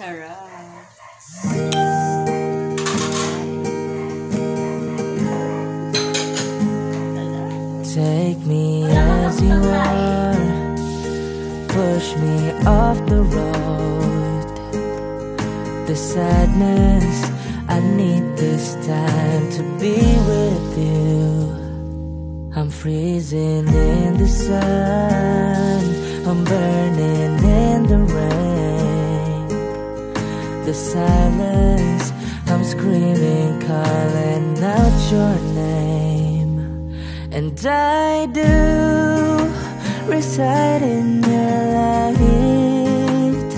Take me as you are, push me off the road. The sadness, I need this time to be with you. I'm freezing in the sun, I'm burning The silence, I'm screaming, calling out your name. And I do reside in your light.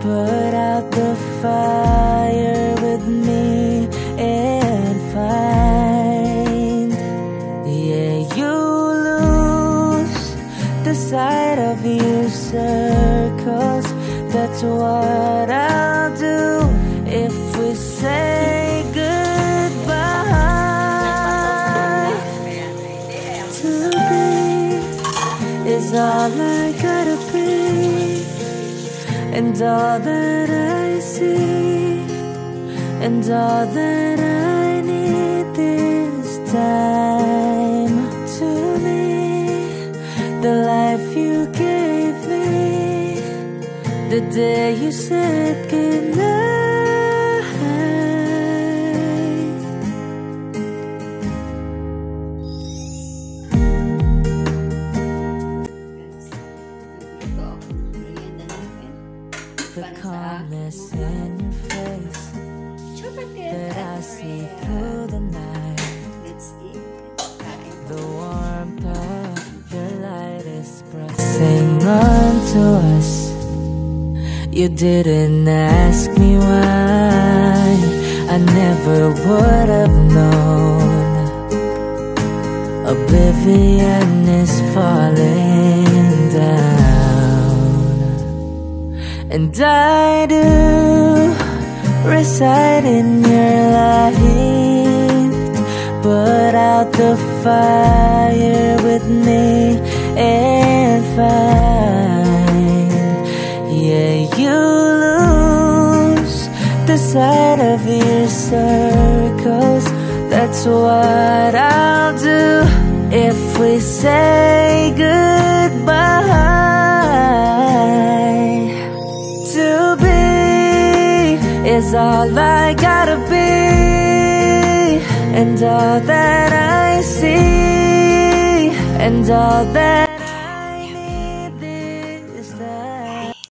Put out the fire with me and find. Yeah, you lose the sight of your circles. That's what I'll do if we say goodbye. To be is all I gotta be, and all that I see, and all that I need this time. To me, the life you gave me, the day you said goodnight. The calmness in your face that I see through the night. The warmth of your light is pressing onto us. You didn't ask me why, I never would have known. Oblivion is falling down, and I do reside in your light. Put out the fire with me the sight of your circles. That's what I'll do if we say goodbye. To be is all I gotta be, and all that I see, and all that